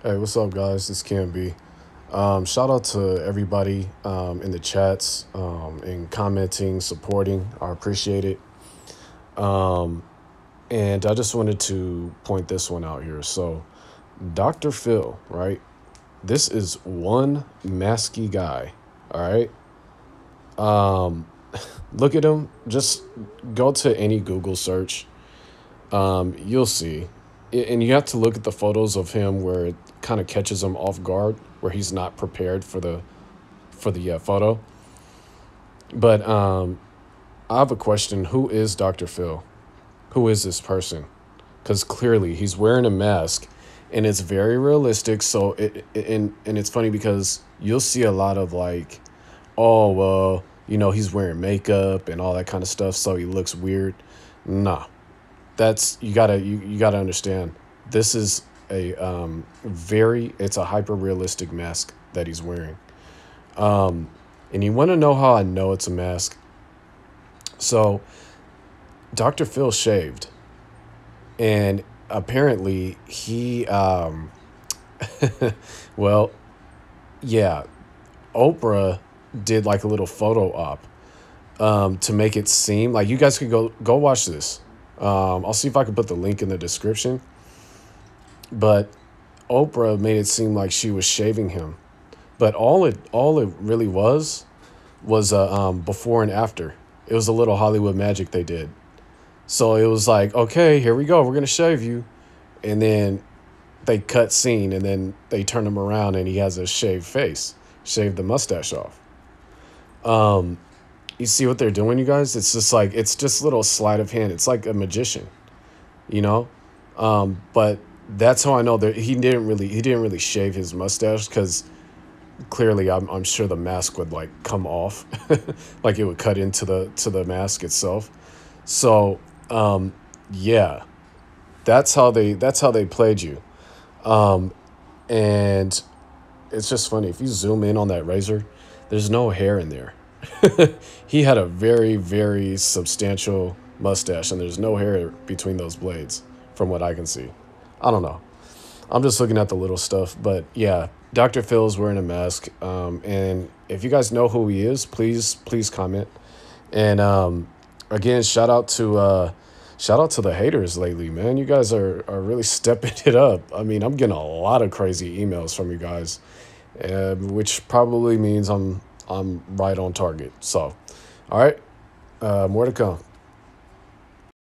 Hey, what's up, guys? This Cam Bee. Um, shout out to everybody um, in the chats um, and commenting, supporting. I appreciate it. Um, and I just wanted to point this one out here. So, Dr. Phil, right? This is one masky guy. All right. Um, look at him. Just go to any Google search. Um, you'll see. And you have to look at the photos of him where it kind of catches him off guard, where he's not prepared for the for the uh, photo. But um, I have a question. Who is Dr. Phil? Who is this person? Because clearly he's wearing a mask, and it's very realistic. So it, it and and it's funny because you'll see a lot of like, oh well, you know he's wearing makeup and all that kind of stuff, so he looks weird. Nah, that's you gotta you, you gotta understand. This is a um, very it's a hyper realistic mask that he's wearing. Um, and you want to know how I know it's a mask? So Dr. Phil shaved, and apparently he, um, well, yeah, Oprah did like a little photo op um, to make it seem like you guys could go go watch this. Um, I'll see if I can put the link in the description. But Oprah made it seem like she was shaving him, but all it all it really was was a um, before and after. It was a little Hollywood magic they did. So it was like, okay, here we go. We're gonna shave you, and then they cut scene, and then they turn him around, and he has a shaved face, shaved the mustache off. Um, you see what they're doing, you guys? It's just like it's just little sleight of hand. It's like a magician, you know. Um, but that's how I know that he didn't really he didn't really shave his mustache because clearly I'm I'm sure the mask would like come off, like it would cut into the to the mask itself. So um, yeah, that's how they that's how they played you. Um, and it's just funny if you zoom in on that razor, there's no hair in there. he had a very very substantial mustache, and there's no hair between those blades, from what I can see. I don't know. I'm just looking at the little stuff, but yeah, Dr. Phil's wearing a mask. Um, and if you guys know who he is, please please comment. And um, again, shout out to uh, shout out to the haters lately, man. You guys are are really stepping it up. I mean, I'm getting a lot of crazy emails from you guys, uh, which probably means I'm I'm right on target. So, all right, uh, more to come.